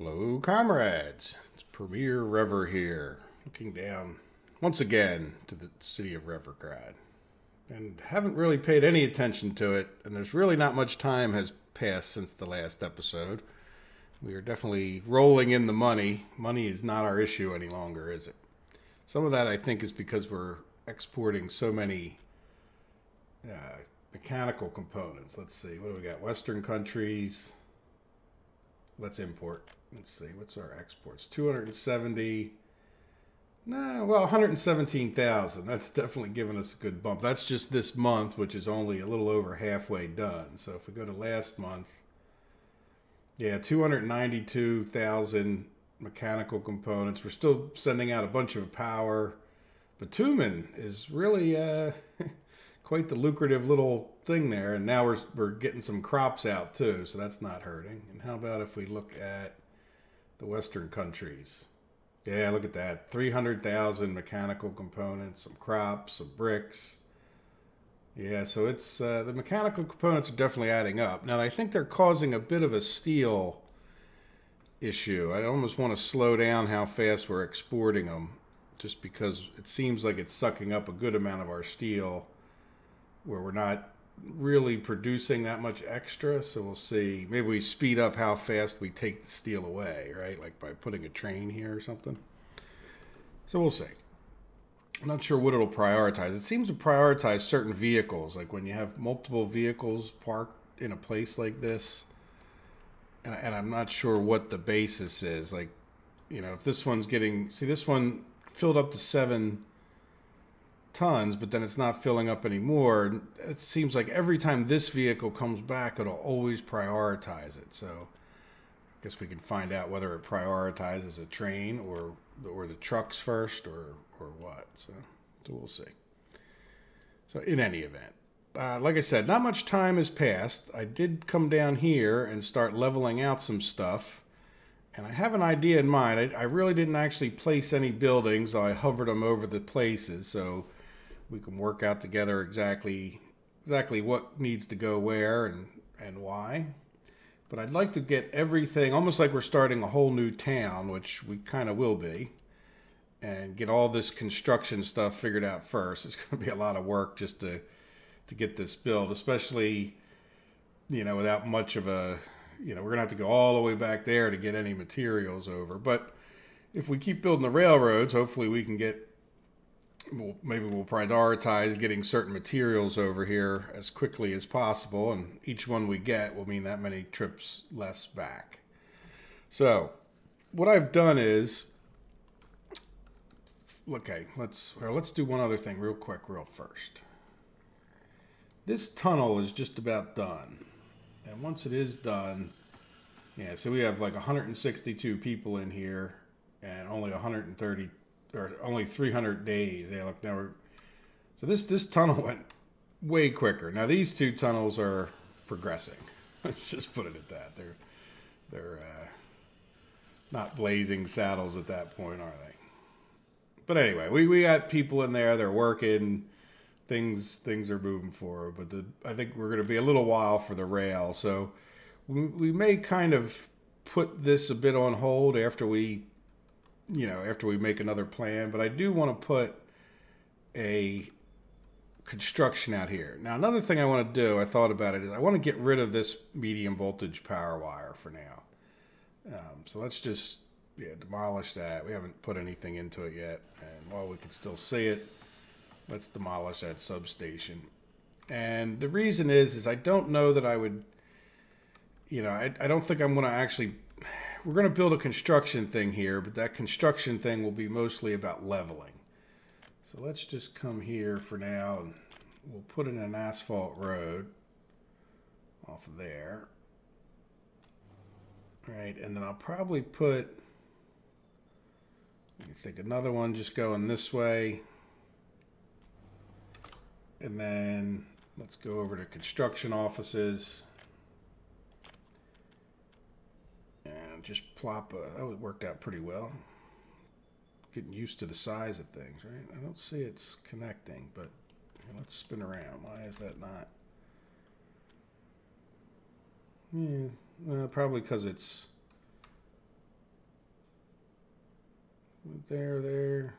Hello, comrades. It's Premier Rever here, looking down once again to the city of Revergrad. And haven't really paid any attention to it, and there's really not much time has passed since the last episode. We are definitely rolling in the money. Money is not our issue any longer, is it? Some of that I think is because we're exporting so many uh, mechanical components. Let's see, what do we got? Western countries. Let's import. Let's see, what's our exports? 270. Nah, well, 117,000. That's definitely given us a good bump. That's just this month, which is only a little over halfway done. So if we go to last month, yeah, 292,000 mechanical components. We're still sending out a bunch of power. Bitumen is really uh, quite the lucrative little thing there. And now we're, we're getting some crops out too, so that's not hurting. And how about if we look at the Western countries? Yeah, look at that. 300,000 mechanical components, some crops, some bricks. Yeah, so it's uh, the mechanical components are definitely adding up. Now, I think they're causing a bit of a steel issue. I almost want to slow down how fast we're exporting them just because it seems like it's sucking up a good amount of our steel where we're not really producing that much extra. So we'll see. Maybe we speed up how fast we take the steel away, right? Like by putting a train here or something. So we'll see. I'm not sure what it'll prioritize. It seems to prioritize certain vehicles, like when you have multiple vehicles parked in a place like this. And, and I'm not sure what the basis is. Like, you know, if this one's getting, see, this one filled up to seven tons, but then it's not filling up anymore. It seems like every time this vehicle comes back, it'll always prioritize it. So I guess we can find out whether it prioritizes a train or or the trucks first or or what. So, so we'll see. So in any event, uh, like I said, not much time has passed. I did come down here and start leveling out some stuff. And I have an idea in mind. I, I really didn't actually place any buildings, I hovered them over the places. So we can work out together exactly exactly what needs to go where and and why. But I'd like to get everything almost like we're starting a whole new town, which we kind of will be, and get all this construction stuff figured out first. It's going to be a lot of work just to to get this built, especially you know without much of a you know we're going to have to go all the way back there to get any materials over. But if we keep building the railroads, hopefully we can get we'll, maybe we'll prioritize getting certain materials over here as quickly as possible, and each one we get will mean that many trips less back. So, what I've done is, okay, let's let's do one other thing real quick, real first. This tunnel is just about done, and once it is done, yeah, so we have like 162 people in here, and only 130 or only 300 days. Yeah, look now we're so this this tunnel went way quicker. Now these two tunnels are progressing. Let's just put it at that. They're they're uh, not blazing saddles at that point, are they? But anyway, we, we got people in there. They're working. Things things are moving forward. But the, I think we're going to be a little while for the rail. So we, we may kind of put this a bit on hold after we you know, after we make another plan. But I do want to put a construction out here. Now, another thing I want to do, I thought about it, is I want to get rid of this medium voltage power wire for now. Um, so let's just yeah demolish that. We haven't put anything into it yet, and while we can still see it, let's demolish that substation. And the reason is, is I don't know that I would, you know, I, I don't think I'm going to actually we're going to build a construction thing here, but that construction thing will be mostly about leveling. So let's just come here for now and we'll put in an asphalt road off of there. All right, and then I'll probably put, I think another one just going this way. And then let's go over to construction offices. Just plop a, that worked out pretty well. Getting used to the size of things, right? I don't see it's connecting, but let's spin around. Why is that not? Yeah, well, probably because it's There, there.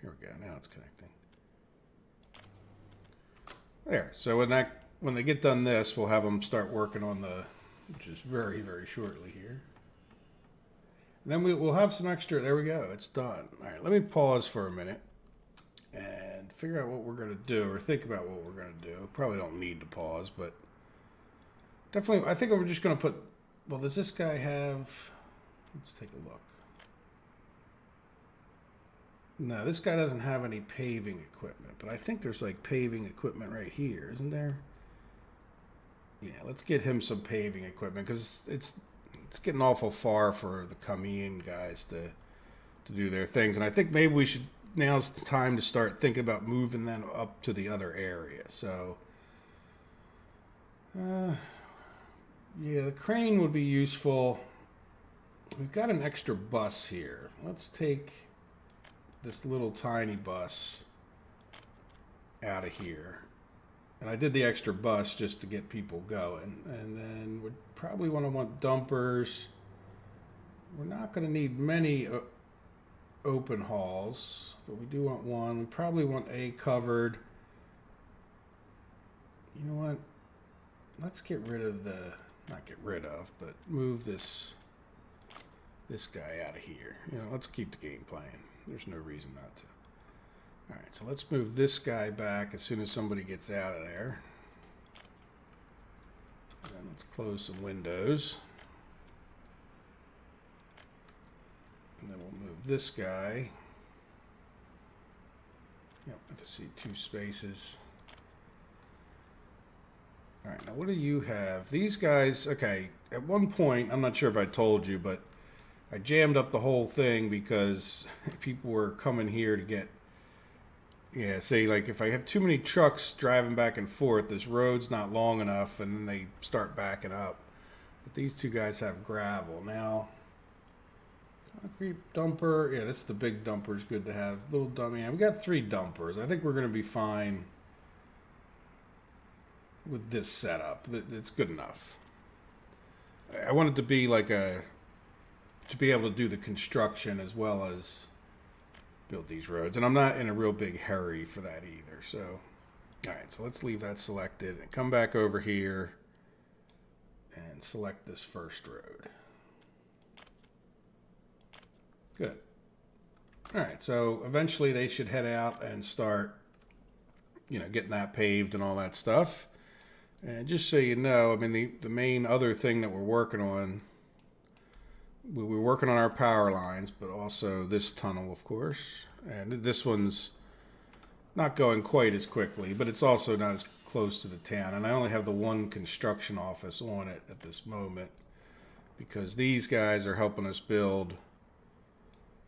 Here we go. Now it's connecting. There. So when that when they get done this, we'll have them start working on the, is very very shortly here. And then we, we'll have some extra. There we go. It's done. All right. Let me pause for a minute and figure out what we're going to do or think about what we're going to do. Probably don't need to pause, but definitely, I think we're just going to put, well, does this guy have, let's take a look. No, this guy doesn't have any paving equipment, but I think there's like paving equipment right here, isn't there? Yeah, let's get him some paving equipment because it's it's getting awful far for the Kameen guys to to do their things, and I think maybe we should now's the time to start thinking about moving them up to the other area. So, uh, yeah, the crane would be useful. We've got an extra bus here. Let's take this little tiny bus out of here. And I did the extra bus just to get people going. And then we'd probably want to want dumpers. We're not going to need many uh, open hauls, but we do want one. We probably want a covered. You know what? Let's get rid of the, not get rid of, but move this, this guy out of here. You know, let's keep the game playing. There's no reason not to. All right, so let's move this guy back as soon as somebody gets out of there. And let's close some windows. And then we'll move this guy. Yep, I see two spaces. All right, now what do you have? These guys, okay, at one point, I'm not sure if I told you, but I jammed up the whole thing because people were coming here to get, yeah, say like if I have too many trucks driving back and forth, this road's not long enough and then they start backing up. But these two guys have gravel. Now, Concrete dumper. Yeah, this is the big dumper. Is good to have. Little dummy. Yeah, we got three dumpers. I think we're going to be fine with this setup. It's good enough. I want it to be like a to be able to do the construction as well as build these roads. And I'm not in a real big hurry for that either. So, all right. So let's leave that selected and come back over here and select this first road. Good. All right, so eventually they should head out and start, you know, getting that paved and all that stuff. And just so you know, I mean, the, the main other thing that we're working on, we we're working on our power lines, but also this tunnel, of course. And this one's not going quite as quickly, but it's also not as close to the town. And I only have the one construction office on it at this moment because these guys are helping us build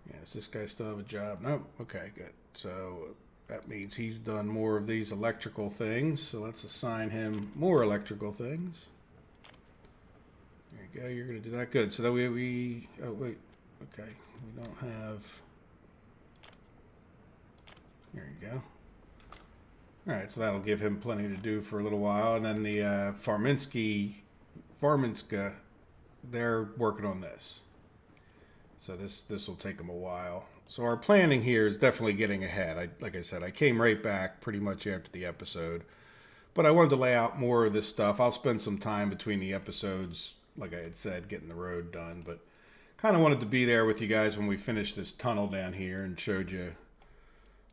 yeah, does this guy still have a job? No. Okay, good. So that means he's done more of these electrical things. So let's assign him more electrical things. There you go. You're going to do that. Good. So that way we... Oh, wait. Okay. We don't have... There you go. All right, so that'll give him plenty to do for a little while. And then the uh, Farminsky, Farminska, they're working on this. So this this will take them a while. So our planning here is definitely getting ahead. I like I said, I came right back pretty much after the episode, but I wanted to lay out more of this stuff. I'll spend some time between the episodes, like I had said, getting the road done. But kind of wanted to be there with you guys when we finished this tunnel down here and showed you.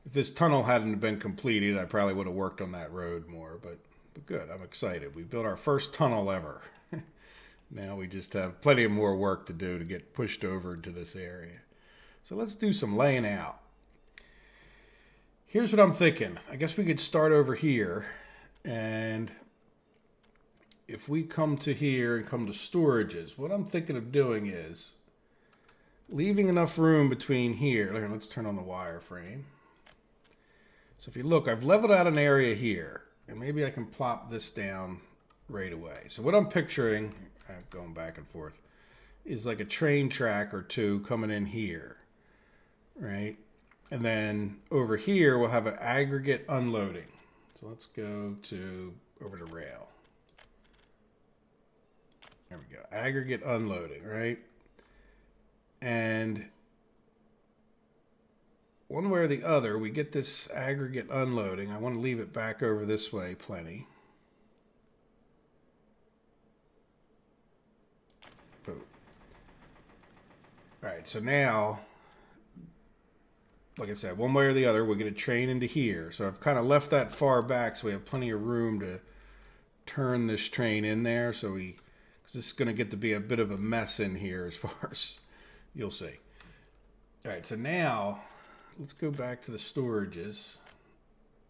If this tunnel hadn't been completed, I probably would have worked on that road more. But but good, I'm excited. We built our first tunnel ever. Now we just have plenty of more work to do to get pushed over to this area. So let's do some laying out. Here's what I'm thinking. I guess we could start over here and if we come to here and come to storages, what I'm thinking of doing is leaving enough room between here. Let's turn on the wireframe. So if you look, I've leveled out an area here and maybe I can plop this down right away. So what I'm picturing, I'm going back and forth, is like a train track or two coming in here, right? And then over here, we'll have an aggregate unloading. So let's go to over to rail. There we go. Aggregate unloading, right? And one way or the other, we get this aggregate unloading. I want to leave it back over this way plenty. Boom. All right, so now, like I said, one way or the other, we'll get a train into here. So I've kind of left that far back so we have plenty of room to turn this train in there. So we, because this is going to get to be a bit of a mess in here as far as you'll see. All right, so now let's go back to the storages.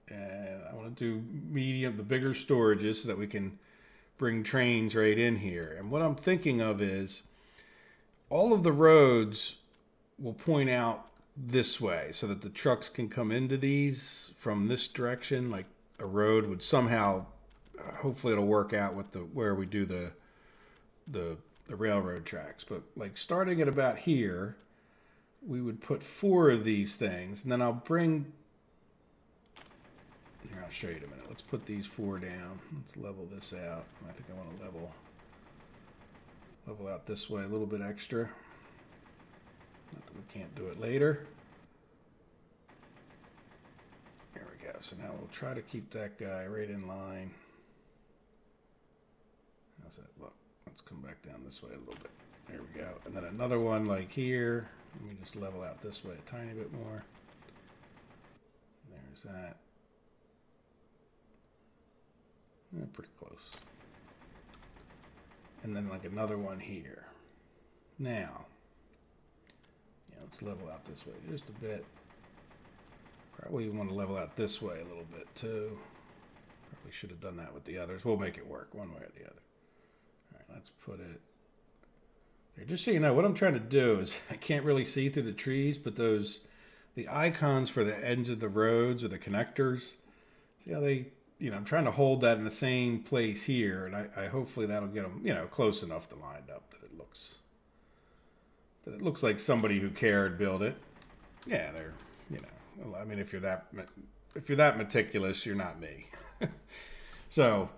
And I want to do medium, the bigger storages so that we can bring trains right in here. And what I'm thinking of is all of the roads will point out this way so that the trucks can come into these from this direction. Like a road would somehow, hopefully it'll work out with the, where we do the, the, the railroad tracks. But like starting at about here, we would put four of these things, and then I'll bring. Here, I'll show you in a minute. Let's put these four down. Let's level this out. I think I want to level level out this way a little bit extra. Not that we can't do it later. There we go. So now we'll try to keep that guy right in line. How's that look? Let's come back down this way a little bit. There we go. And then another one like here. Let me just level out this way a tiny bit more. There's that. Yeah, pretty close. And then like another one here. Now, yeah, let's level out this way just a bit. Probably want to level out this way a little bit too. Probably should have done that with the others. We'll make it work one way or the other. Let's put it there. just so you know, what I'm trying to do is I can't really see through the trees, but those the icons for the ends of the roads or the connectors, see how they, you know, I'm trying to hold that in the same place here, and I, I hopefully that'll get them, you know, close enough to lined up that it looks that it looks like somebody who cared built it. Yeah, they're, you know, well, I mean, if you're that if you're that meticulous, you're not me. so,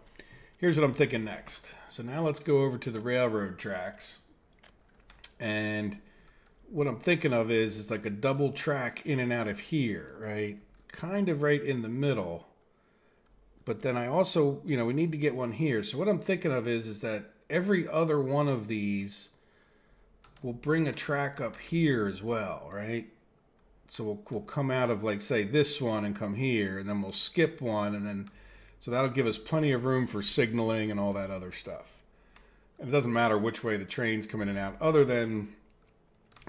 here's what I'm thinking next. So now let's go over to the railroad tracks and what I'm thinking of is is like a double track in and out of here, right? Kind of right in the middle. But then I also, you know, we need to get one here. So what I'm thinking of is is that every other one of these will bring a track up here as well, right? So we'll, we'll come out of like say this one and come here, and then we'll skip one, and then so that'll give us plenty of room for signaling and all that other stuff it doesn't matter which way the trains come in and out, other than,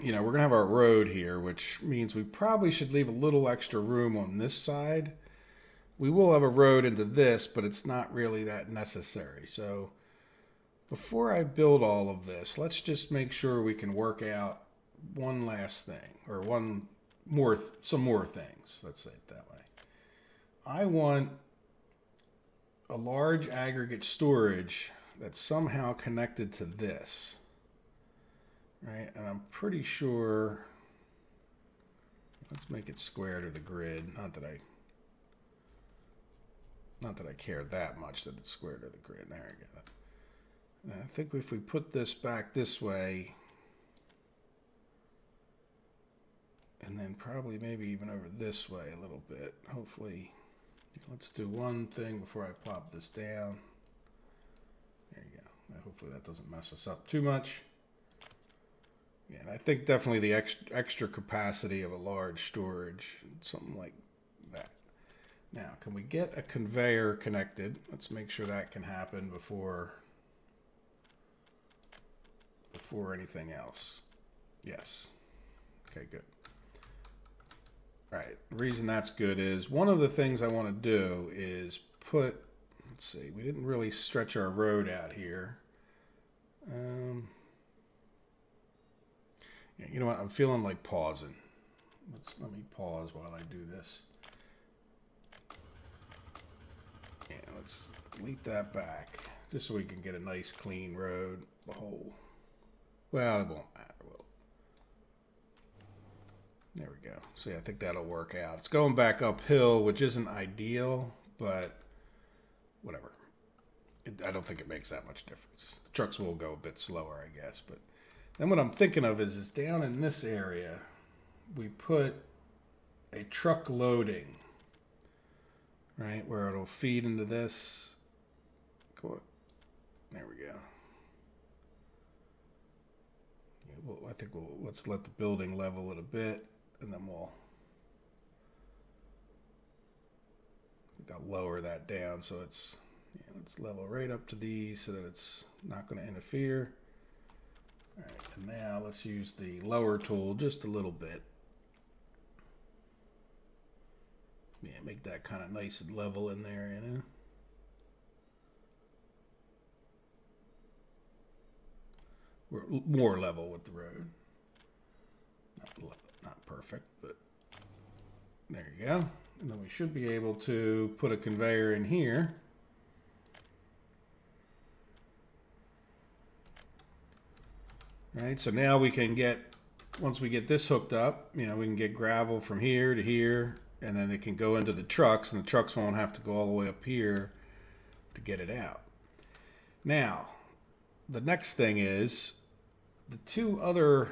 you know, we're going to have our road here, which means we probably should leave a little extra room on this side. We will have a road into this, but it's not really that necessary. So before I build all of this, let's just make sure we can work out one last thing, or one more, some more things. Let's say it that way. I want a large aggregate storage that's somehow connected to this. Right, and I'm pretty sure, let's make it square to the grid. Not that I, not that I care that much that it's square to the grid. There we go. And I think if we put this back this way, and then probably maybe even over this way a little bit, hopefully, let's do one thing before I plop this down. There you go. Now hopefully that doesn't mess us up too much. Yeah, and I think definitely the extra, extra capacity of a large storage, something like that. Now, can we get a conveyor connected? Let's make sure that can happen before before anything else. Yes. Okay, good. Right, the reason that's good is one of the things I want to do is put, let's see, we didn't really stretch our road out here. Um, you know what? I'm feeling like pausing. Let's let me pause while I do this. Yeah, let's delete that back just so we can get a nice clean road. Whole. Well, it won't matter. There we go. See, I think that'll work out. It's going back uphill, which isn't ideal, but whatever it, I don't think it makes that much difference. The trucks will go a bit slower, I guess. But then what I'm thinking of is, is down in this area, we put a truck loading, right? Where it'll feed into this. There we go. Well, I think we'll let's let the building level it a bit, and then we'll. I'll lower that down so it's yeah, let's level right up to these so that it's not going to interfere. All right, and now let's use the lower tool just a little bit. Yeah, make that kind of nice and level in there, you know. We're more level with the road. Not perfect, but there you go. And then we should be able to put a conveyor in here. Right, so now we can get, once we get this hooked up, you know, we can get gravel from here to here, and then it can go into the trucks, and the trucks won't have to go all the way up here to get it out. Now, the next thing is the two other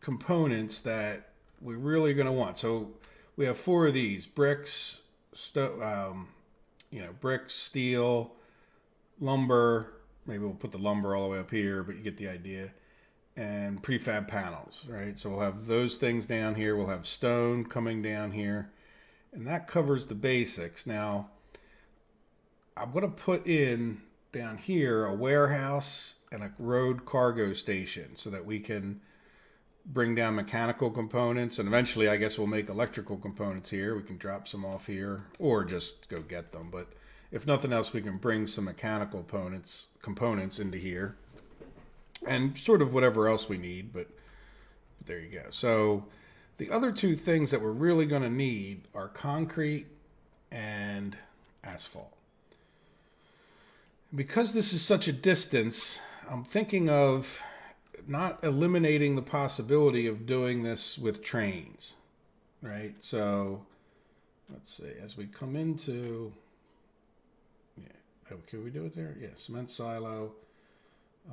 components that we're really going to want. So we have four of these bricks, um, you know, bricks, steel, lumber. Maybe we'll put the lumber all the way up here, but you get the idea and prefab panels, right? So we'll have those things down here. We'll have stone coming down here, and that covers the basics. Now, I'm going to put in down here a warehouse and a road cargo station so that we can bring down mechanical components and eventually I guess we'll make electrical components here. We can drop some off here or just go get them. But if nothing else, we can bring some mechanical components components into here and sort of whatever else we need, but, but there you go. So the other two things that we're really going to need are concrete and asphalt. Because this is such a distance, I'm thinking of not eliminating the possibility of doing this with trains, right? So let's see, as we come into, yeah, can we do it there? Yeah, cement silo.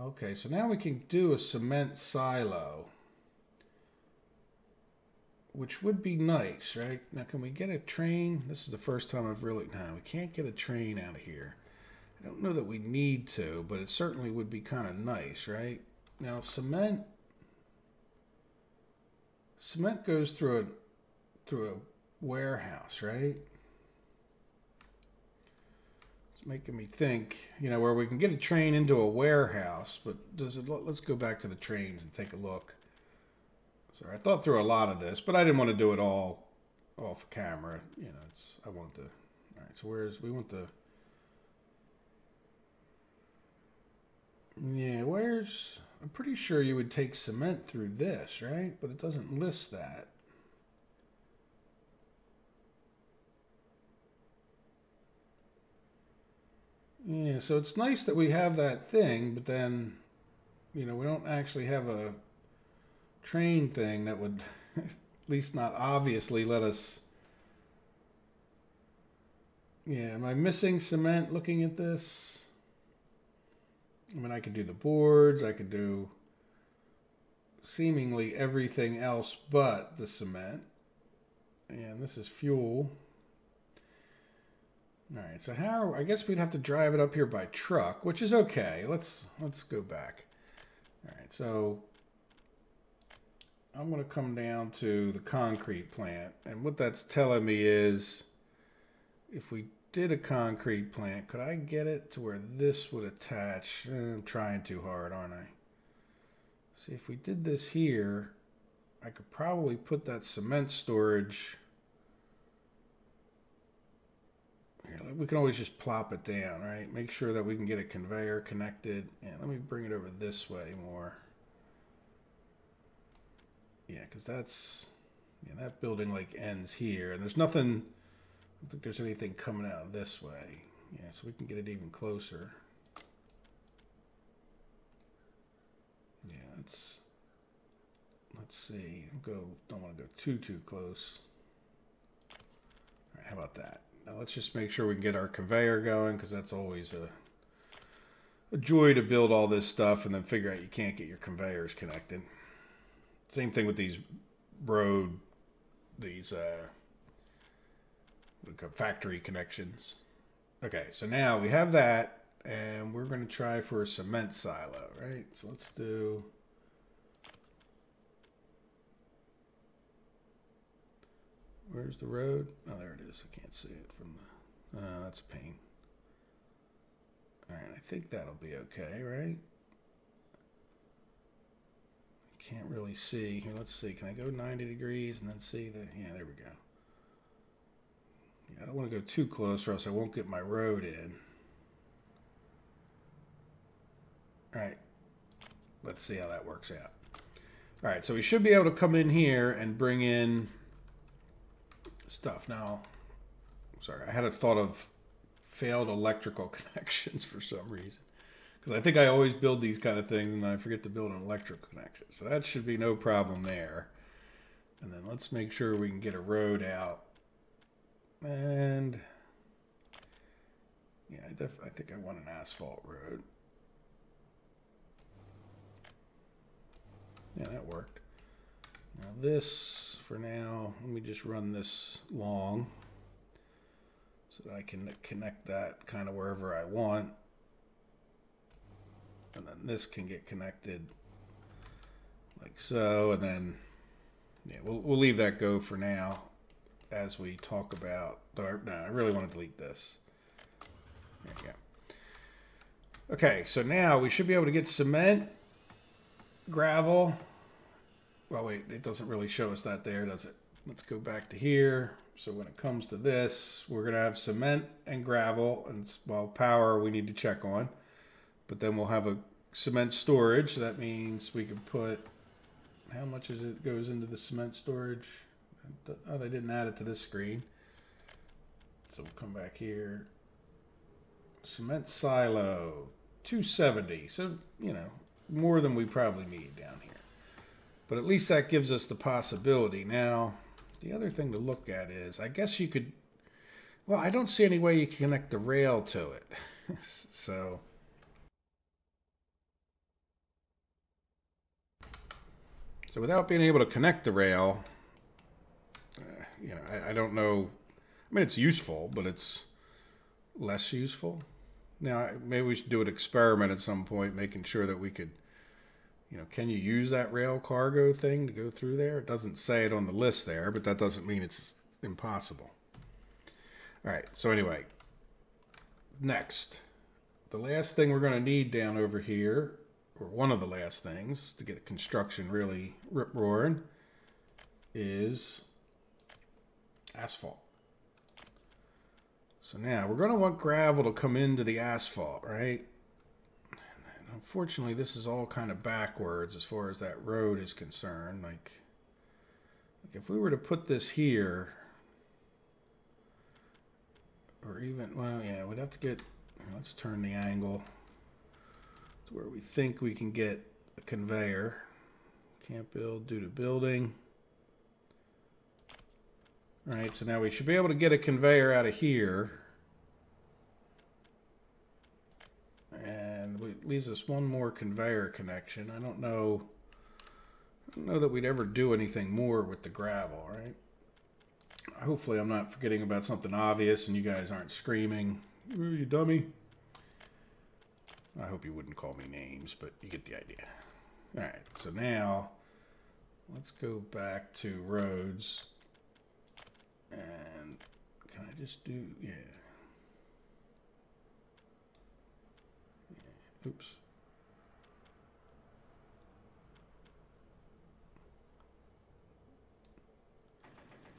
Okay, so now we can do a cement silo, which would be nice, right? Now, can we get a train? This is the first time I've really, no, we can't get a train out of here. I don't know that we need to, but it certainly would be kind of nice, right? Now, cement, cement goes through a, through a warehouse, right? It's making me think, you know, where we can get a train into a warehouse, but does it? Let's go back to the trains and take a look. Sorry, I thought through a lot of this, but I didn't want to do it all off camera. You know, it's I wanted to. All right, so where's we want the. Yeah, where's I'm pretty sure you would take cement through this, right? But it doesn't list that. Yeah, so it's nice that we have that thing, but then, you know, we don't actually have a train thing that would at least not obviously let us. Yeah, am I missing cement looking at this? I mean, I could do the boards, I could do seemingly everything else but the cement. And this is fuel. All right, so how? I guess we'd have to drive it up here by truck, which is okay. Let's let's go back. All right, so I'm going to come down to the concrete plant, and what that's telling me is, if we did a concrete plant, could I get it to where this would attach? Eh, I'm trying too hard, aren't I? See, if we did this here, I could probably put that cement storage we can always just plop it down, right? Make sure that we can get a conveyor connected. And let me bring it over this way more. Yeah, because that's, yeah, that building like ends here. And there's nothing, don't think there's anything coming out this way. Yeah, so we can get it even closer. Yeah, let's, let's see. I'm don't want to go too, too close. All right, how about that? Now let's just make sure we get our conveyor going because that's always a, a joy to build all this stuff and then figure out you can't get your conveyors connected. Same thing with these road, these uh, factory connections. Okay, so now we have that, and we're going to try for a cement silo, right? So let's do. Where's the road? Oh, there it is. I can't see it from the. Oh, that's a pain. All right, I think that'll be okay, right? I can't really see. Here, let's see. Can I go 90 degrees and then see the... Yeah, there we go. Yeah, I don't want to go too close or else I won't get my road in. All right. Let's see how that works out. All right, so we should be able to come in here and bring in stuff. Now, sorry, I had a thought of failed electrical connections for some reason. Because I think I always build these kind of things and I forget to build an electrical connection. So that should be no problem there. And then let's make sure we can get a road out. And yeah, I, def I think I want an asphalt road. Yeah, that worked. Now this, for now, let me just run this long so that I can connect that kind of wherever I want and then this can get connected like so and then yeah we'll, we'll leave that go for now as we talk about no I really want to delete this. There you go. Okay so now we should be able to get cement gravel. Well wait it doesn't really show us that there does it? Let's go back to here. So when it comes to this we're gonna have cement and gravel and well power we need to check on. But then we'll have a cement storage. That means we can put, how much is it goes into the cement storage? Oh, they didn't add it to this screen. So we'll come back here. Cement silo, 270. So, you know, more than we probably need down here. But at least that gives us the possibility. Now, the other thing to look at is, I guess you could, well, I don't see any way you can connect the rail to it. so So without being able to connect the rail, you know, I, I, don't know. I mean, it's useful, but it's less useful. Now, maybe we should do an experiment at some point, making sure that we could, you know, can you use that rail cargo thing to go through there? It doesn't say it on the list there, but that doesn't mean it's impossible. All right, so anyway, next, the last thing we're going to need down over here or one of the last things to get construction really rip roaring is asphalt. So now we're going to want gravel to come into the asphalt, right? And unfortunately, this is all kind of backwards as far as that road is concerned. Like, like if we were to put this here, or even, well, yeah, we'd have to get, let's turn the angle to where we think we can get a conveyor. Can't build due to building. All right, so now we should be able to get a conveyor out of here. And it leaves us one more conveyor connection. I don't know, I don't know that we'd ever do anything more with the gravel, right? Hopefully I'm not forgetting about something obvious and you guys aren't screaming, you dummy. I hope you wouldn't call me names, but you get the idea. All right, so now let's go back to roads. And can I just do, yeah. yeah. Oops.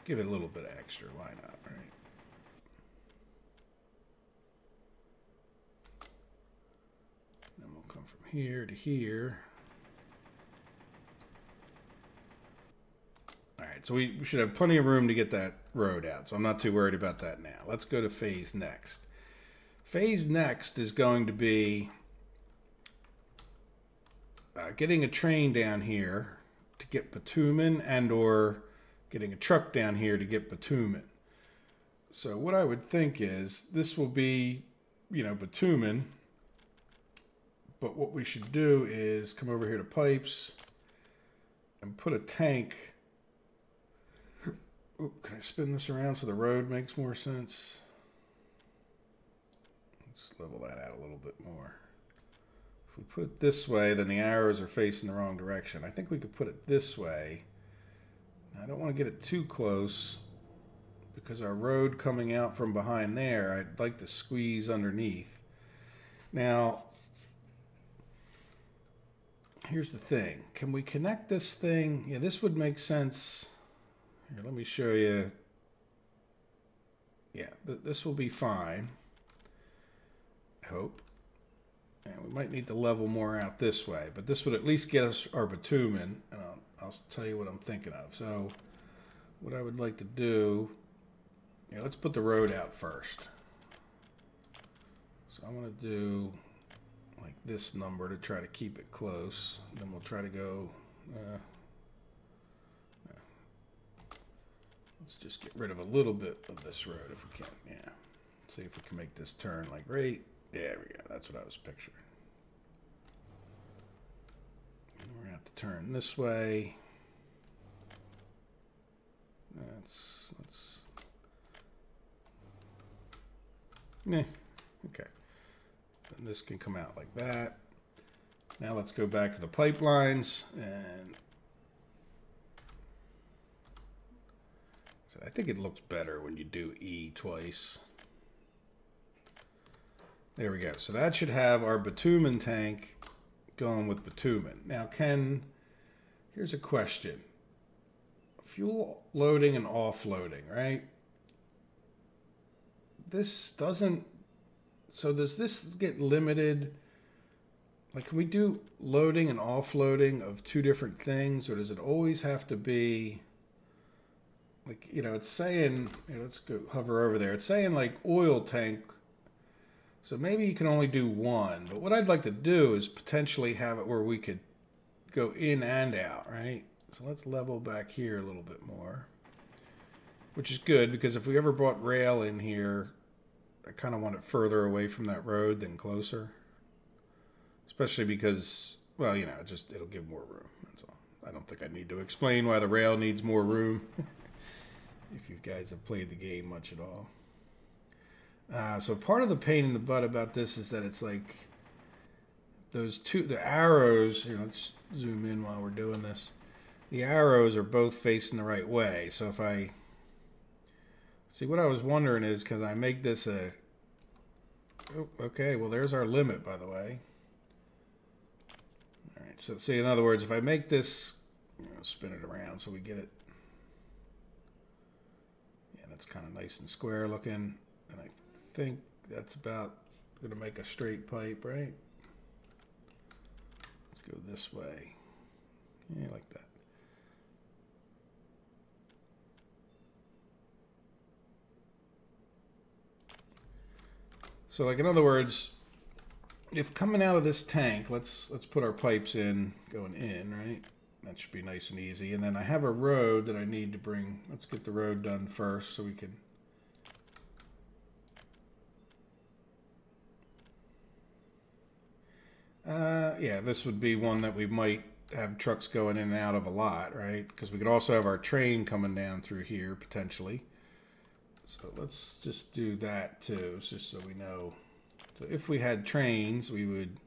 Give it a little bit of extra, why not, right? Then we'll come from here to here. All right, so we should have plenty of room to get that road out, so I'm not too worried about that now. Let's go to phase next. Phase next is going to be uh, getting a train down here to get bitumen and or getting a truck down here to get bitumen. So what I would think is this will be, you know, bitumen but what we should do is come over here to pipes and put a tank Oop, can I spin this around so the road makes more sense? Let's level that out a little bit more. If we put it this way, then the arrows are facing the wrong direction. I think we could put it this way. I don't want to get it too close because our road coming out from behind there, I'd like to squeeze underneath. Now, here's the thing. Can we connect this thing? Yeah, this would make sense. Here, let me show you. Yeah, th this will be fine. I hope. And we might need to level more out this way, but this would at least get us our bitumen. And I'll, I'll tell you what I'm thinking of. So what I would like to do, yeah, let's put the road out first. So I'm going to do like this number to try to keep it close. Then we'll try to go, uh, let's just get rid of a little bit of this road if we can. Yeah. See if we can make this turn like right. There we go. That's what I was picturing. And we're going to have to turn this way. Let's, let's, yeah, okay. And this can come out like that. Now let's go back to the pipelines and I think it looks better when you do E twice. There we go. So that should have our bitumen tank going with bitumen. Now, Ken, here's a question. Fuel loading and offloading, right? This doesn't, so does this get limited? Like, can we do loading and offloading of two different things, or does it always have to be, like, you know, it's saying, know, let's go hover over there. It's saying like oil tank so maybe you can only do one, but what I'd like to do is potentially have it where we could go in and out, right? So let's level back here a little bit more, which is good because if we ever brought rail in here, I kind of want it further away from that road than closer, especially because, well, you know, just it'll give more room. That's all. I don't think I need to explain why the rail needs more room if you guys have played the game much at all. Uh, so part of the pain in the butt about this is that it's like those two, the arrows, here, let's zoom in while we're doing this. The arrows are both facing the right way. So if I, see what I was wondering is, because I make this a, oh, okay, well there's our limit by the way. All right, so see in other words, if I make this, you know, spin it around so we get it, that's kind of nice and square looking. And I think that's about going to make a straight pipe, right? Let's go this way. Yeah, like that. So like in other words, if coming out of this tank, let's let's put our pipes in going in, right? That should be nice and easy. And then I have a road that I need to bring. Let's get the road done first so we can Uh, yeah, this would be one that we might have trucks going in and out of a lot, right? Because we could also have our train coming down through here potentially. So let's just do that too, just so we know. So if we had trains, we would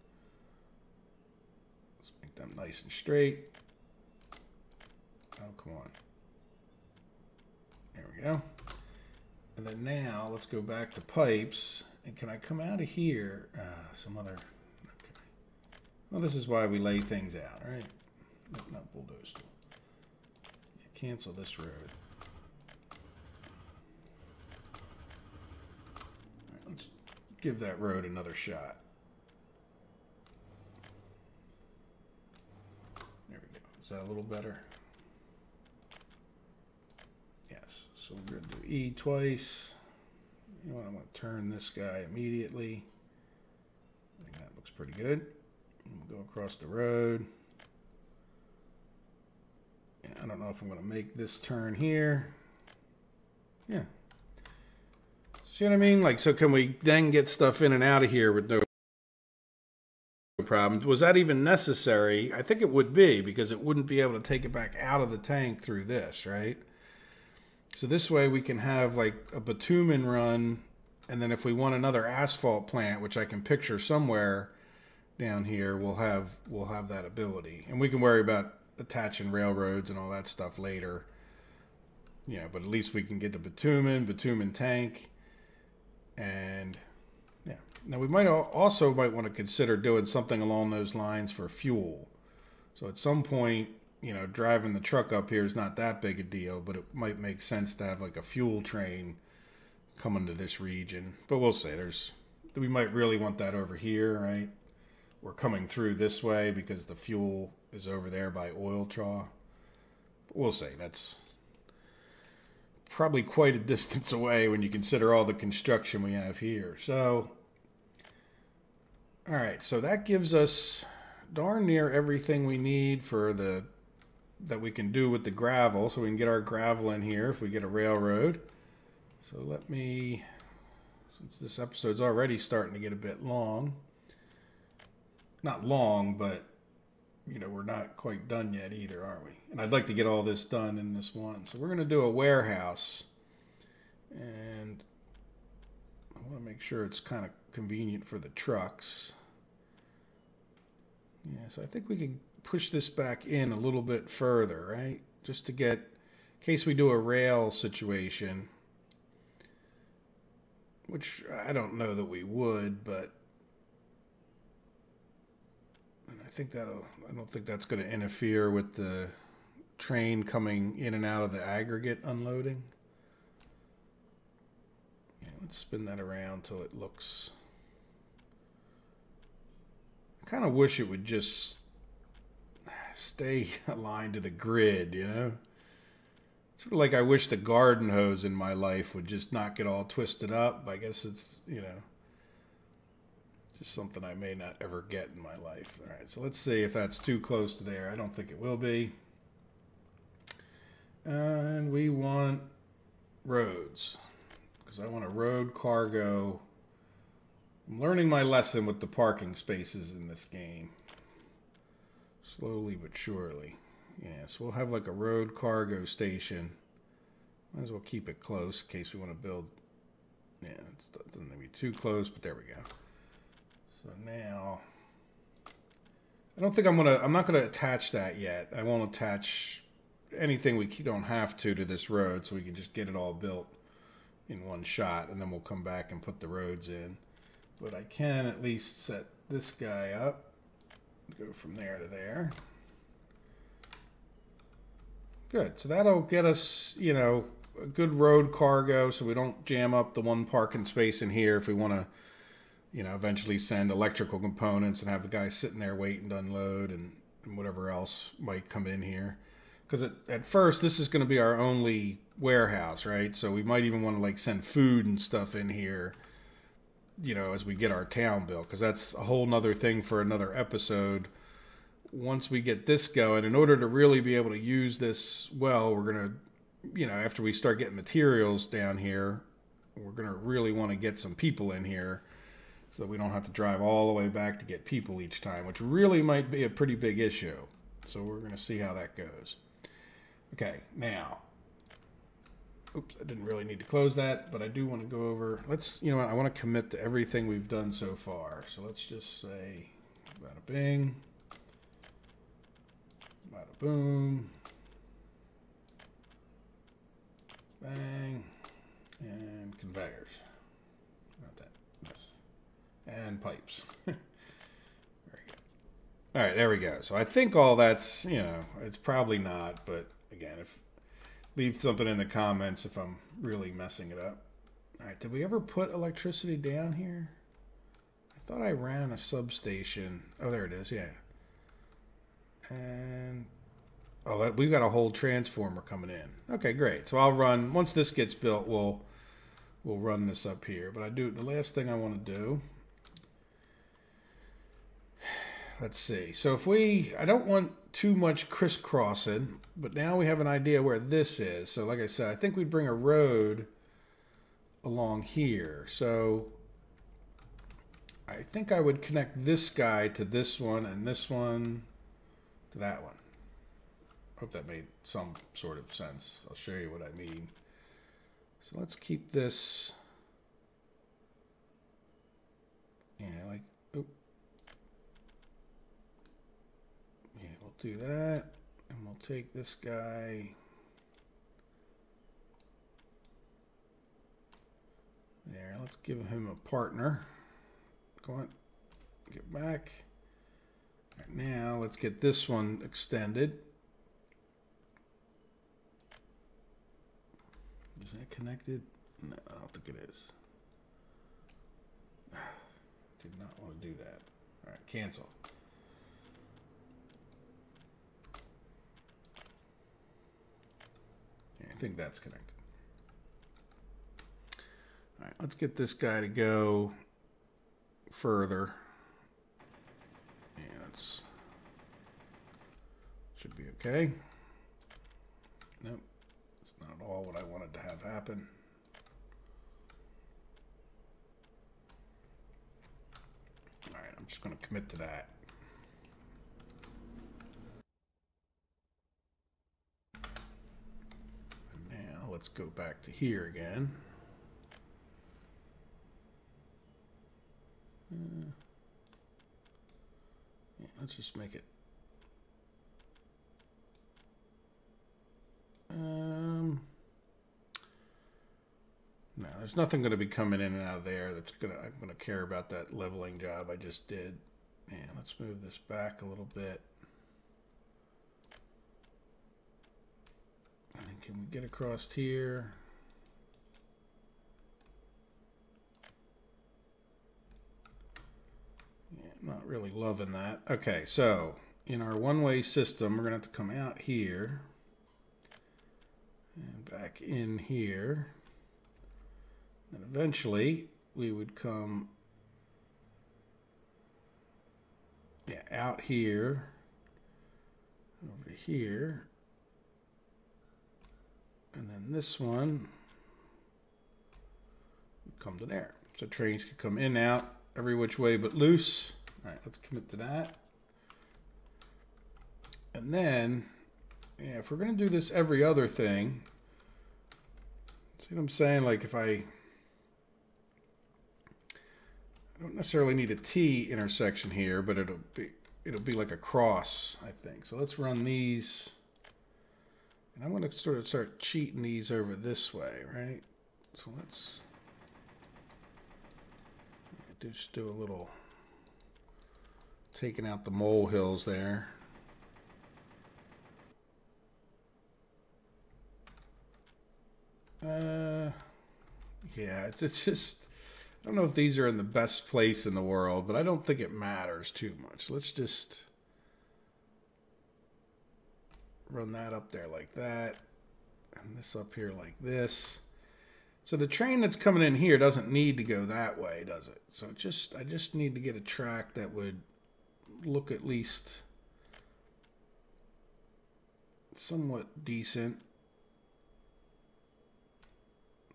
let's make them nice and straight. Oh, come on. There we go. And then now let's go back to pipes. And can I come out of here? Uh, some other well, this is why we lay things out, right? Not, bulldoze. Yeah, cancel this road. Let's give that road another shot. There we go. Is that a little better? Yes. So we're going to do E twice. You know what? I'm going to turn this guy immediately. That looks pretty good. We'll go across the road. Yeah, I don't know if I'm going to make this turn here. Yeah. See what I mean? Like, so can we then get stuff in and out of here with no problem? Was that even necessary? I think it would be because it wouldn't be able to take it back out of the tank through this, right? So this way we can have like a bitumen run, and then if we want another asphalt plant, which I can picture somewhere down here, we'll have we'll have that ability, and we can worry about attaching railroads and all that stuff later. Know, but at least we can get the bitumen, bitumen tank, and yeah. Now we might also might want to consider doing something along those lines for fuel. So at some point, you know, driving the truck up here is not that big a deal, but it might make sense to have like a fuel train coming to this region. But we'll say There's we might really want that over here, right? We're coming through this way because the fuel is over there by oil traw. But we'll say That's probably quite a distance away when you consider all the construction we have here. So, all right, so that gives us darn near everything we need for the that we can do with the gravel. So we can get our gravel in here if we get a railroad. So let me, since this episode's already starting to get a bit long, not long, but you know, we're not quite done yet either, are we? And I'd like to get all this done in this one. So we're going to do a warehouse. And I want to make sure it's kind of convenient for the trucks. Yeah, so I think we could push this back in a little bit further, right? Just to get, in case we do a rail situation, which I don't know that we would, but I think that'll, I don't think that's going to interfere with the train coming in and out of the aggregate unloading. Yeah, let's spin that around till it looks. I kind of wish it would just stay aligned to the grid, you know? Sort of like I wish the garden hose in my life would just not get all twisted up. I guess it's, you know, just something I may not ever get in my life. All right, so let's see if that's too close to there. I don't think it will be. And we want roads because I want a road cargo. I'm learning my lesson with the parking spaces in this game. Slowly but surely. Yeah, so we'll have like a road cargo station. Might as well keep it close in case we want to build. Yeah, it doesn't to be too close, but there we go. So now, I don't think I'm gonna. I'm not gonna attach that yet. I won't attach anything we don't have to to this road, so we can just get it all built in one shot, and then we'll come back and put the roads in. But I can at least set this guy up Go from there to there. Good. So that'll get us, you know, a good road cargo so we don't jam up the one parking space in here if we want to, you know, eventually send electrical components and have the guy sitting there waiting to unload and, and whatever else might come in here. Because at, at first, this is going to be our only warehouse, right? So we might even want to like send food and stuff in here you know, as we get our town built, because that's a whole nother thing for another episode. Once we get this going, in order to really be able to use this well, we're gonna, you know, after we start getting materials down here, we're gonna really want to get some people in here, so we don't have to drive all the way back to get people each time, which really might be a pretty big issue. So we're gonna see how that goes. Okay, now oops, I didn't really need to close that, but I do want to go over, let's, you know I want to commit to everything we've done so far. So let's just say, bada bing, bada boom, bang, and conveyors. Not that, and pipes. All right, there we go. So I think all that's, you know, it's probably not, but again, if leave something in the comments if I'm really messing it up. All right, did we ever put electricity down here? I thought I ran a substation. Oh, there it is. Yeah. And oh, that, we've got a whole transformer coming in. Okay, great. So I'll run once this gets built. We'll we'll run this up here. But I do the last thing I want to do let's see. So if we, I don't want too much crisscrossing, but now we have an idea where this is. So like I said, I think we'd bring a road along here. So I think I would connect this guy to this one and this one to that one. Hope that made some sort of sense. I'll show you what I mean. So let's keep this. Yeah, like, oh. Yeah, we'll do that. And we'll take this guy. There, let's give him a partner. Go on, get back. Right, now, let's get this one extended. Is that connected? No, I don't think it is. Did not want to do that. All right, cancel. I think that's connected. All right, let's get this guy to go further. Yeah, that's should be okay. Nope, it's not at all what I wanted to have happen. All right, I'm just going to commit to that. And now let's go back to here again. Uh, yeah, let's just make it. Um, no, there's nothing going to be coming in and out of there that's going to, I'm going to care about that leveling job I just did. And let's move this back a little bit. And can we get across here? Yeah, not really loving that. Okay, so in our one-way system, we're going to have to come out here and back in here. And eventually we would come yeah, out here, over here, and then this one would come to there. So trains could come in, out, every which way but loose. All right, let's commit to that. And then, yeah, if we're going to do this every other thing, see what I'm saying? Like if I, I don't necessarily need a T intersection here, but it'll be, it'll be like a cross, I think. So let's run these. And I'm going to sort of start cheating these over this way, right? So let's just do a little taking out the mole hills there. Uh, yeah, it's, it's just, I don't know if these are in the best place in the world, but I don't think it matters too much. Let's just run that up there like that, and this up here like this. So the train that's coming in here doesn't need to go that way, does it? So just I just need to get a track that would look at least somewhat decent.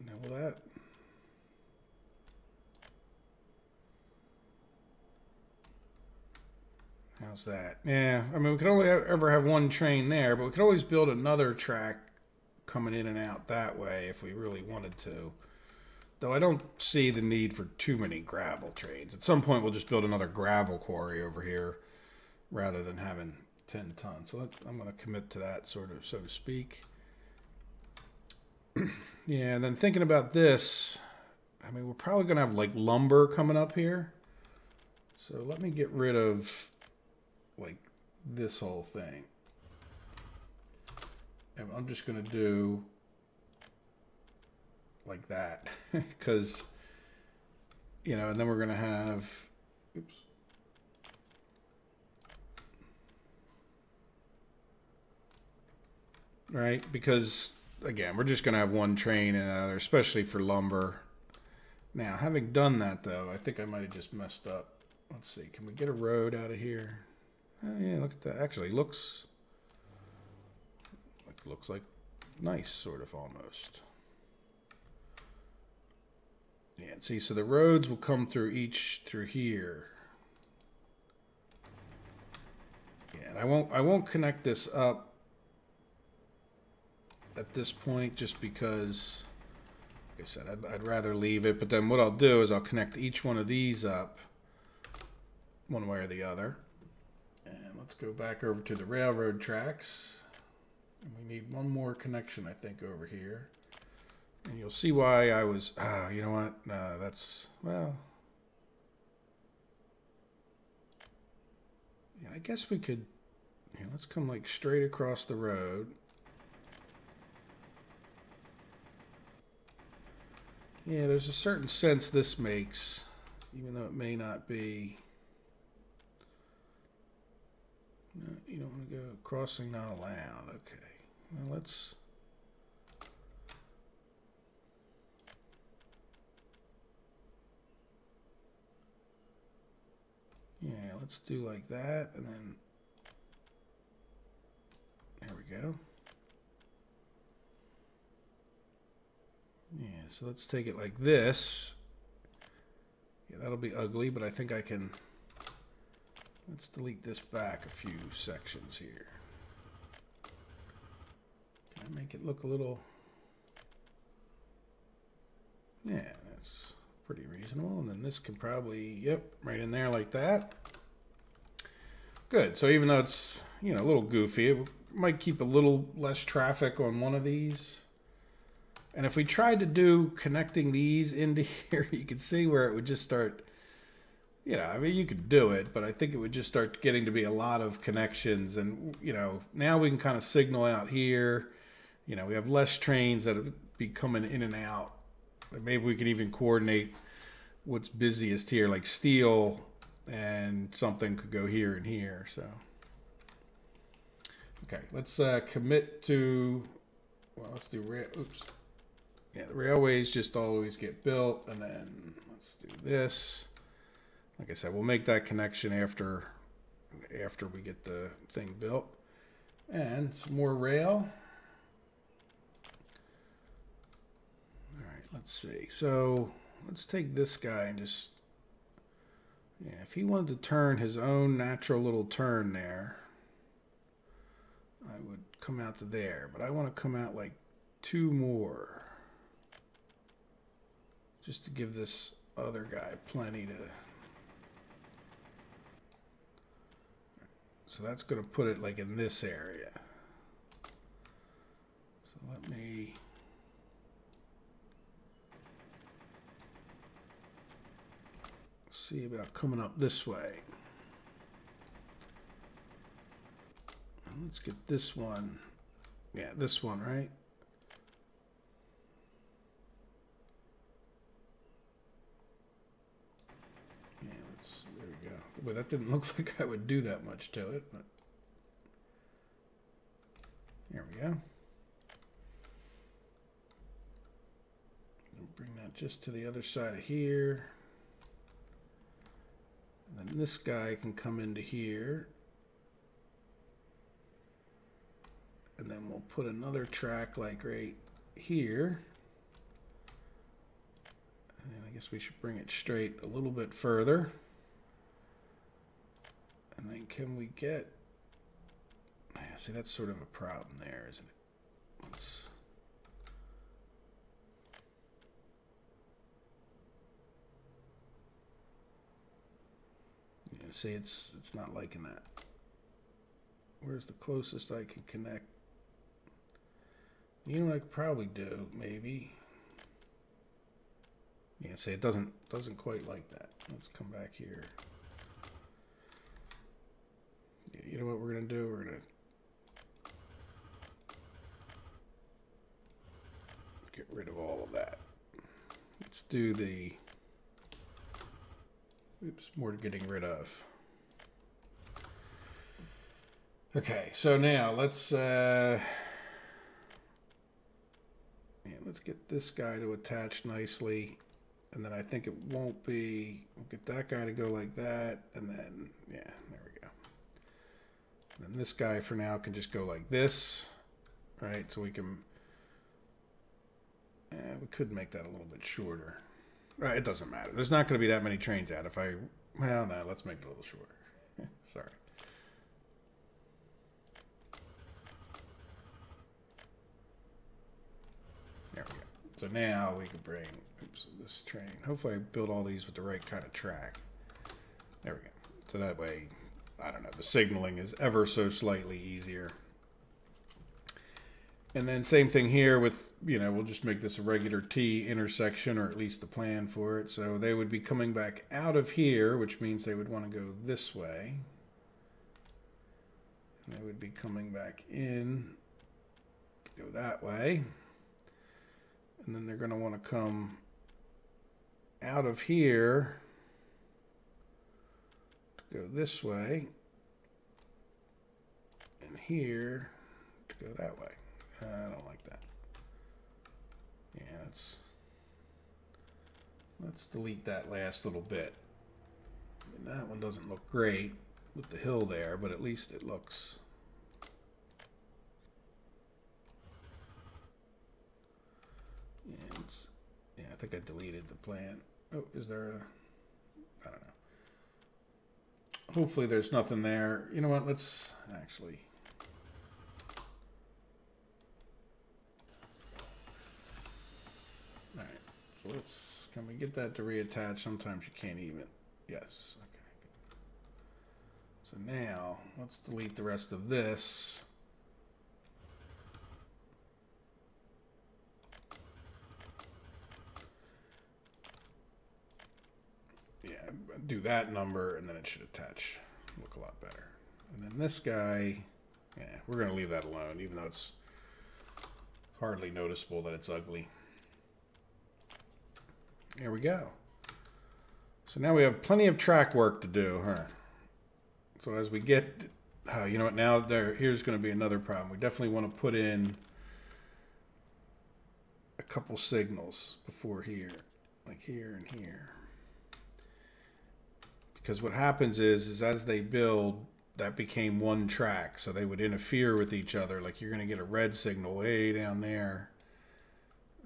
Now will that How's that? Yeah, I mean, we could only ever have one train there, but we could always build another track coming in and out that way if we really wanted to. Though I don't see the need for too many gravel trains. At some point, we'll just build another gravel quarry over here rather than having 10 tons. So I'm going to commit to that, sort of, so to speak. yeah, and then thinking about this, I mean, we're probably going to have like lumber coming up here. So let me get rid of like this whole thing. And I'm just going to do like that because, you know, and then we're going to have, oops. Right? Because, again, we're just going to have one train and another, especially for lumber. Now, having done that, though, I think I might have just messed up. Let's see. Can we get a road out of here? Oh, yeah, look at that. Actually, looks like looks like nice, sort of almost. Yeah, and see, so the roads will come through each through here. Yeah, and I won't I won't connect this up at this point just because like I said, I'd, I'd rather leave it, but then what I'll do is I'll connect each one of these up one way or the other. Let's go back over to the railroad tracks. And we need one more connection, I think, over here. And you'll see why I was, ah, you know what? No, that's, well, yeah, I guess we could, yeah, let's come like straight across the road. Yeah, there's a certain sense this makes, even though it may not be. No, you don't want to go crossing not allowed. Okay. Let's. Yeah, let's do like that, and then there we go. Yeah, so let's take it like this. Yeah, that'll be ugly, but I think I can... Let's delete this back a few sections here. Can I make it look a little... Yeah, that's pretty reasonable. And then this can probably, yep, right in there like that. Good. So even though it's, you know, a little goofy, it might keep a little less traffic on one of these. And if we tried to do connecting these into here, you could see where it would just start, you know, I mean, you could do it, but I think it would just start getting to be a lot of connections. And, you know, now we can kind of signal out here. You know, we have less trains that be coming in and out. Maybe we could even coordinate what's busiest here, like steel and something could go here and here. So, okay, let's uh, commit to, well, let's do, oops. Yeah, the railways just always get built, and then let's do this. Like I said, we'll make that connection after after we get the thing built. And some more rail. All right, let's see. So let's take this guy and just, yeah, if he wanted to turn his own natural little turn there, I would come out to there. But I want to come out like two more just to give this other guy plenty to so that's going to put it like in this area. So let me see about coming up this way. Let's get this one. Yeah this one right But that didn't look like I would do that much to it, but there we go. bring that just to the other side of here. And then this guy can come into here. And then we'll put another track like right here. And I guess we should bring it straight a little bit further. And then can we get... See, that's sort of a problem there, isn't it? Let's... Yeah, see, it's, it's not liking that. Where's the closest I can connect? You know what I could probably do, maybe. Yeah, see, it doesn't doesn't quite like that. Let's come back here you know what we're going to do? We're going to get rid of all of that. Let's do the, oops, more getting rid of. Okay, so now let's, uh, yeah, let's get this guy to attach nicely. And then I think it won't be, we'll get that guy to go like that. And then, yeah, there we go. And this guy for now can just go like this, right? So we can, eh, we could make that a little bit shorter. Right, it doesn't matter. There's not going to be that many trains out. If I, well, no, let's make it a little shorter. Sorry. There we go. So now we can bring oops, this train. Hopefully I build all these with the right kind of track. There we go. So that way, I don't know, the signaling is ever so slightly easier. And then same thing here with, you know, we'll just make this a regular T intersection or at least the plan for it. So they would be coming back out of here, which means they would want to go this way. And they would be coming back in, go that way. And then they're going to want to come out of here go this way. And here to go that way. I don't like that. Yeah, let's let's delete that last little bit. That one doesn't look great with the hill there, but at least it looks yeah, yeah, I think I deleted the plan. Oh, is there a I don't know. Hopefully there's nothing there. You know what? Let's actually Alright, So let's, can we get that to reattach? Sometimes you can't even. Yes, okay. So now, let's delete the rest of this. Yeah, do that number and then it should attach. Look a lot better. And then this guy, yeah, we're going to leave that alone, even though it's hardly noticeable that it's ugly. There we go. So now we have plenty of track work to do, huh? So as we get, uh, you know what, now there, here's going to be another problem. We definitely want to put in a couple signals before here, like here and here. Because what happens is, is as they build, that became one track. So they would interfere with each other. Like you're going to get a red signal way down there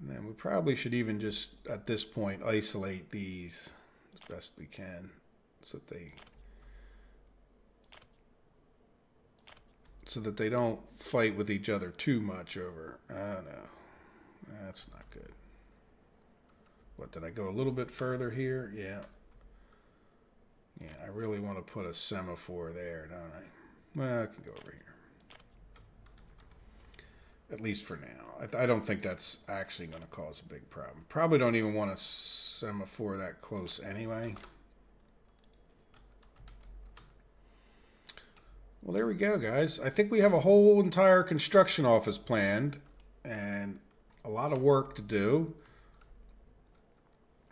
and then we probably should even just, at this point, isolate these as best we can so that they so that they don't fight with each other too much over. Don't know. That's not good. What, did I go a little bit further here? Yeah. Yeah, I really want to put a semaphore there, don't I? Well, I can go over here at least for now. I, I don't think that's actually going to cause a big problem. Probably don't even want a semaphore that close anyway. Well, there we go, guys. I think we have a whole entire construction office planned and a lot of work to do.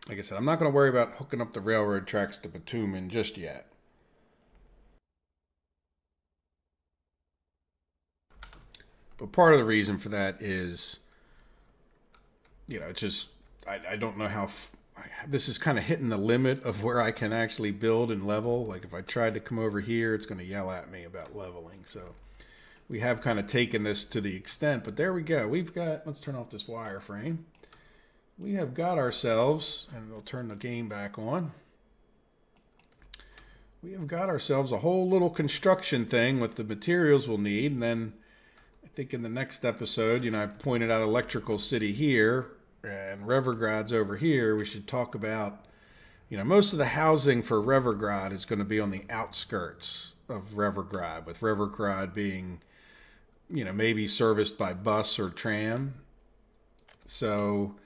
Like I said, I'm not going to worry about hooking up the railroad tracks to Bitumen just yet. But part of the reason for that is, you know, it's just I, I don't know how this is kind of hitting the limit of where I can actually build and level. Like if I tried to come over here, it's going to yell at me about leveling. So we have kind of taken this to the extent, but there we go. We've got, let's turn off this wireframe. We have got ourselves, and we'll turn the game back on. We have got ourselves a whole little construction thing with the materials we'll need, and then I think in the next episode, you know, I pointed out Electrical City here and Revergrad's over here. We should talk about, you know, most of the housing for Revergrad is going to be on the outskirts of Revergrad, with Revergrad being, you know, maybe serviced by bus or tram. So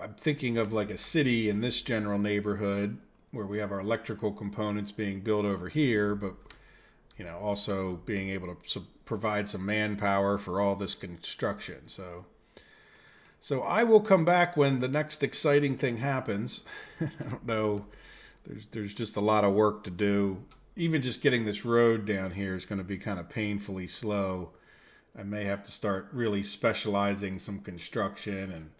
I'm thinking of like a city in this general neighborhood where we have our electrical components being built over here, but you know, also being able to provide some manpower for all this construction. So, so I will come back when the next exciting thing happens. I don't know. There's there's just a lot of work to do. Even just getting this road down here is going to be kind of painfully slow. I may have to start really specializing some construction and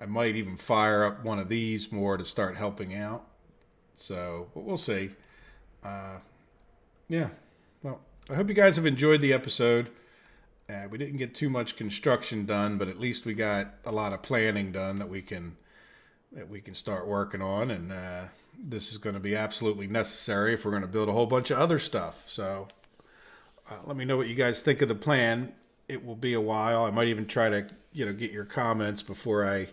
I might even fire up one of these more to start helping out. So, but we'll see. Uh, yeah. Well, I hope you guys have enjoyed the episode. Uh, we didn't get too much construction done, but at least we got a lot of planning done that we can that we can start working on. And uh, this is going to be absolutely necessary if we're going to build a whole bunch of other stuff. So uh, let me know what you guys think of the plan. It will be a while. I might even try to you know get your comments before I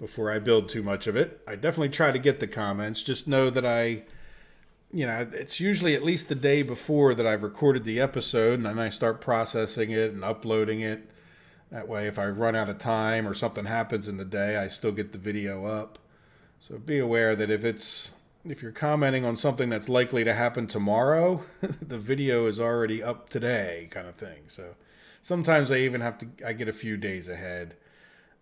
before I build too much of it. I definitely try to get the comments. Just know that I, you know, it's usually at least the day before that I've recorded the episode and then I start processing it and uploading it. That way, if I run out of time or something happens in the day, I still get the video up. So be aware that if it's if you're commenting on something that's likely to happen tomorrow, the video is already up today, kind of thing. So sometimes I even have to I get a few days ahead,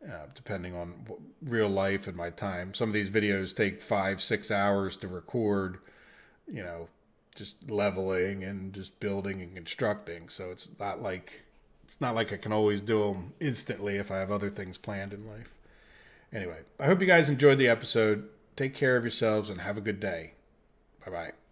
uh, depending on real life and my time. Some of these videos take five six hours to record, you know, just leveling and just building and constructing. So it's not like it's not like I can always do them instantly if I have other things planned in life. Anyway, I hope you guys enjoyed the episode. Take care of yourselves and have a good day. Bye bye.